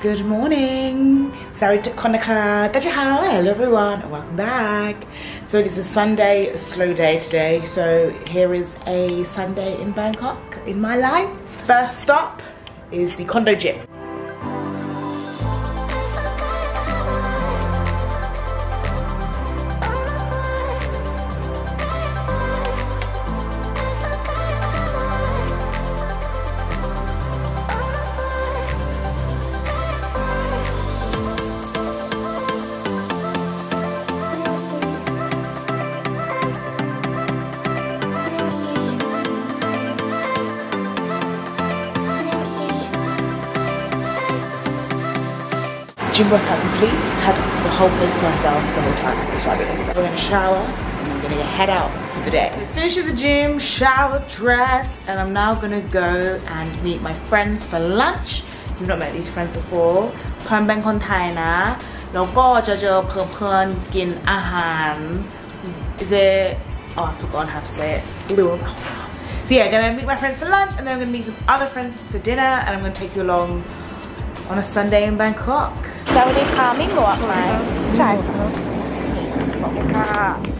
Good morning. To Konaka. Hello everyone welcome back. So it is a Sunday, slow day today. So here is a Sunday in Bangkok in my life. First stop is the condo gym. gym workout complete. Had the whole place to myself the whole time. It was fabulous. So we're gonna shower and I'm gonna head out for the day. So finished the gym, shower, dressed, and I'm now gonna go and meet my friends for lunch. You've not met these friends before. เพื่อนเป็นคนไทยนะแล้วก็จะเจอเพื่อนๆกินอาหาร Is it oh I forgot how to say it So yeah, gonna meet my friends for lunch and then I'm gonna meet some other friends for dinner and I'm gonna take you along on a Sunday in Bangkok. Saudi kami go up.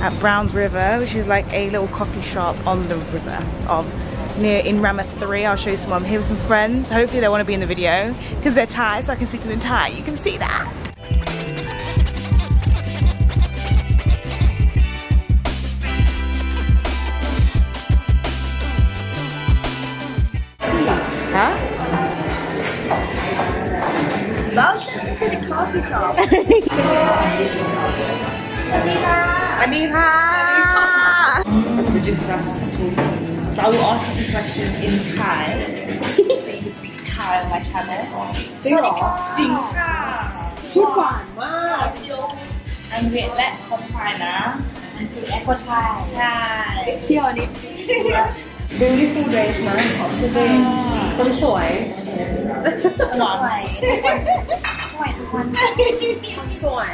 at Browns River, which is like a little coffee shop on the river of near in Rama 3. I'll show you some. I'm here with some friends. Hopefully they want to be in the video because they're Thai, so I can speak to them in Thai. You can see that. Huh? Welcome to the coffee shop ส วัสดีค่ะ We're just us talking. But I will ask you some questions in Thai. so you can speak Thai on my channel. จริงเหรอ จริงค่ะ พูดหวานมาก อังกฤษและคนไทยนะ แอคคนไทย ใช่ เที่ยวนี้ beautiful dress นะของคุณเบนคนสวย หวาน สวยทุกวันคนสวย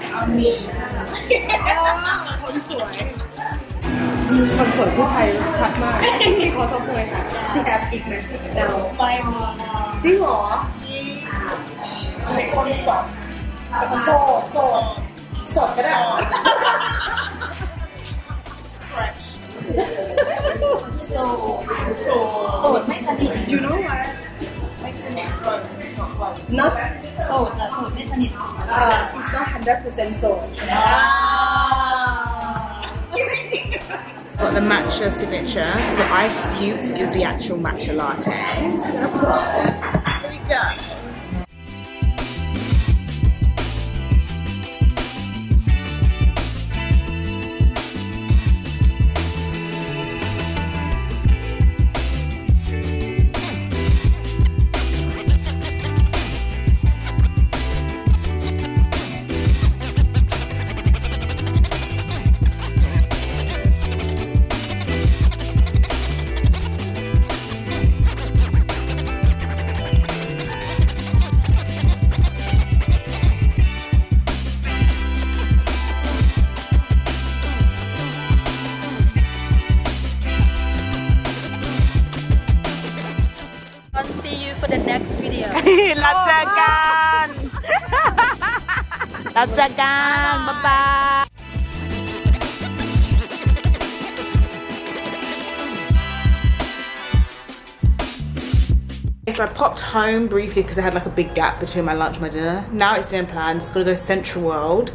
เคเอาหมี่คนสวย คนสวยพูดไทยชัดมากที่เขาจะเคยค่ะที่แอปอีกไหมเดาไม่มีจริงเหรอจีเป็นคนสดโสดโสดโสดก็ได้ fresh โสด so โสดไม่สนิท you know what makes it make close not close not โสดแต่โสดไม่สนิทเอ่อ it's not 100% โสด Got the matcha signature, so the ice cubes is the actual matcha latte. So we're gonna put Here we go. And see you for the next video. Latsagan! Latsagan! Bye-bye! So I popped home briefly because I had like a big gap between my lunch and my dinner. Now it's dinner plans, gotta go Central World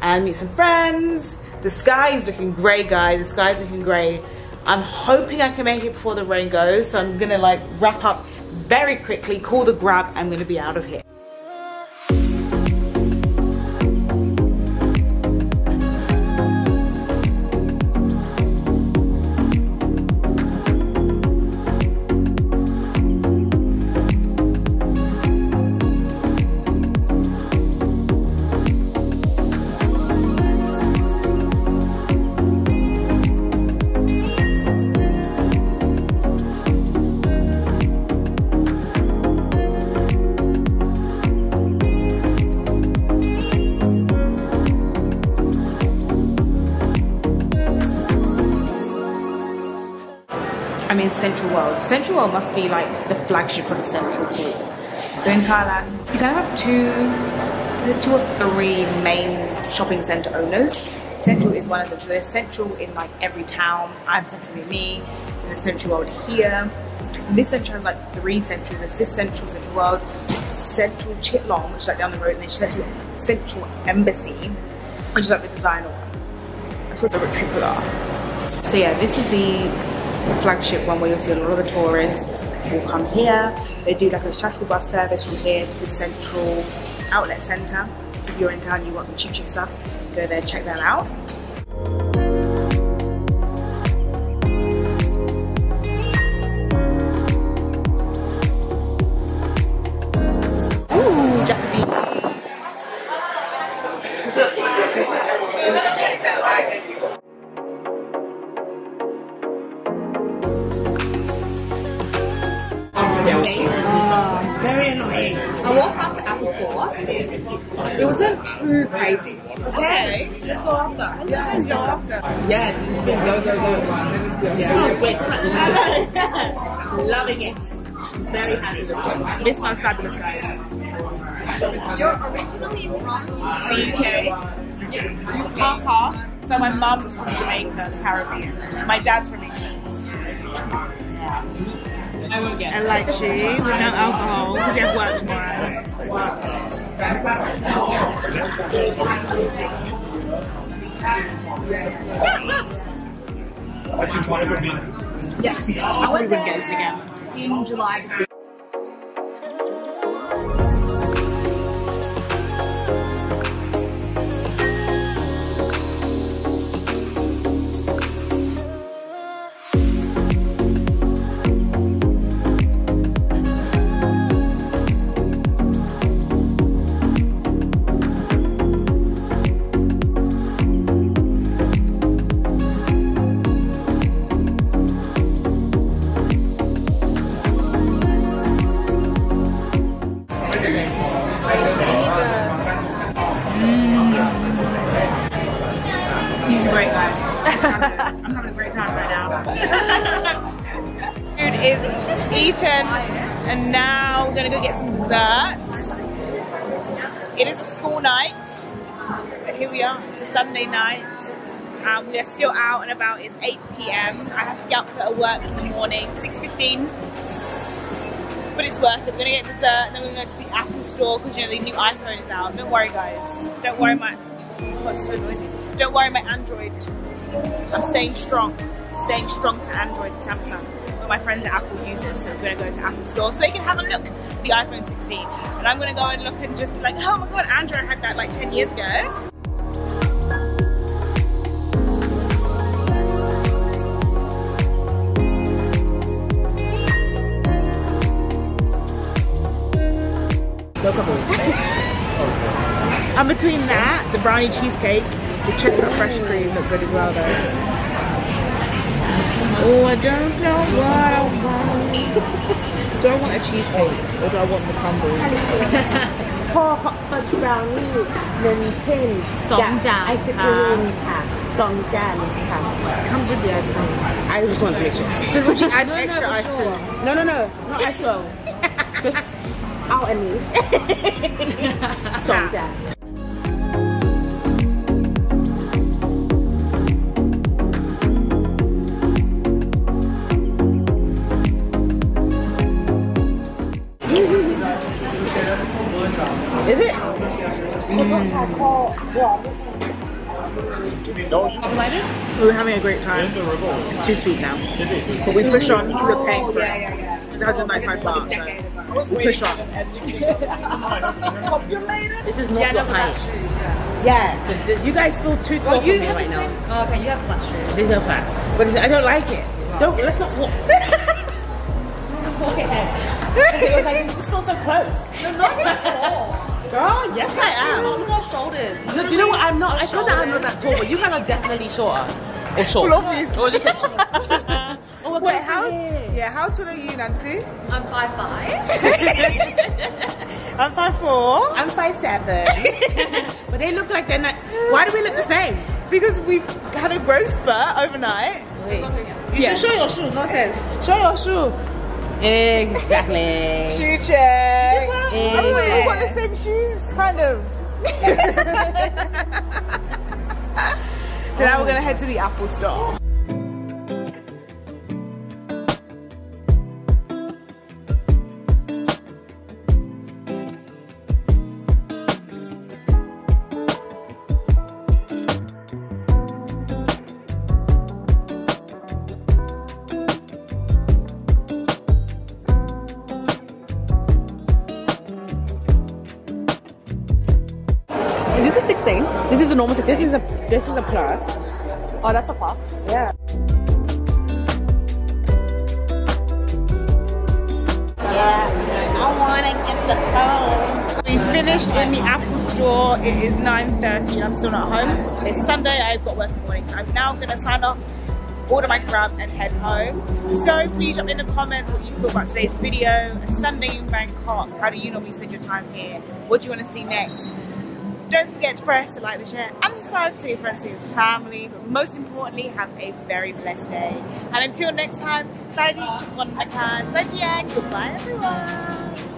and meet some friends. The sky is looking grey guys, the sky is looking grey. I'm hoping I can make it before the rain goes, so I'm gonna like wrap up very quickly, call the grab, I'm gonna be out of here. I'm in Central World. Central World must be like the flagship of the Central Group. So in Thailand, you kind of have two, two or three main shopping center owners. Central is one of them. So there's Central in like every town. I'm Central near me. There's a Central World here. This Central has like three centuries. There's this Central, Central World, Central Chidlom, which is like down the road, and then has Central Embassy, which is like the designer one. That's what the rich people are. So yeah, this is the flagship one where you'll see a lot of the tourists will come here. They do like a shuttle bus service from here to the central outlet centre. So if you're in town you want some cheap cheap stuff, go there, check that out. It wasn't too crazy. Okay, let's go after. Let's go after. Yeah, go, go, go. Yeah. Loving it. Very happy with this. This smells fabulous, guys. You're originally from The UK. Half half. So my mum's from Jamaica, the Caribbean. My dad's from England. Yeah. I will get. And like she, no alcohol, we have work tomorrow. Yes. I I went would get this there again. in July. I'm having a great time right now. Food is eaten, and now we're gonna go get some dessert. It is a school night, but here we are. It's a Sunday night. Um, we are still out and about. It's 8 p.m. I have to get up for work in the morning, 6:15. But it's worth it. We're gonna get dessert, and then we're gonna go to the Apple store because you know the new iPhone is out. Don't worry, guys. Don't worry, my oh, so noisy. Don't worry, my Android. I'm staying strong. Staying strong to Android and Samsung. But my friends at Apple users, so we're gonna go to Apple store so they can have a look at the iPhone 16. And I'm gonna go and look and just be like, oh my god, Android had that like 10 years ago. And between that, the brownie cheesecake, the chestnut fresh cream look good as well though. Oh, I don't know what I want. do I want a cheesecake or do I want the crumble? พอเปิดบราวนี่หนึ่งเช่น สองจาน ไอศครีมค่ะสองจานค่ะ Comes with the ice cream. I just want to make sure Would you add extra ice cream? no no no not ice cream just เอาอันนี้ สองจาน having a great time. It's too sweet now. So we push on because we're paying Oh, for yeah, it. yeah, yeah. It's 195 baht. decade So ago. we push on. This is Yeah, not no, your flat height. shoes, yeah. Yeah. So you guys feel too tall Oh, for me right now. Oh, okay, you have flat shoes. These are flat, but it's- I don't like it. Don't. Let's not walk. Just walk ahead. it was like you just feel so close. You're not that tall. Girl, yes I am. Look at our shoulders. No, do you know what? I'm not. I feel that I'm not that tall, but you guys are definitely shorter. Or short. Well, obviously. Or oh, just oh my Wait, how? Yeah, how tall are you, Nancy? I'm 5'5". I'm five four. I'm five seven. but they look like they're not. Why do we look the same? Because we've had a growth spurt overnight. Wait. You should show your shoe. Nonsense. Show your shoe. Exactly. Shoe check. what I'm Oh, wearing. we've got the same shoes, kind of. So now we're gonna head to the Apple store. Is a normal 16? This is a this is a plus. Oh, that's a plus. Yeah. I wanna get the phone. We finished in the Apple store. It is 9.30 and I'm still not home. It's Sunday, I've got work in the morning, so I'm now gonna sign off, order my grab and head home. So please drop in the comments what you thought about today's video. A Sunday in Bangkok. How do you normally spend your time here? What do you wanna see next? Don't forget to press the like, the share, and subscribe to your friends and your family. But most importantly, have a very blessed day. And until next time, Sadi, Goodbye, everyone.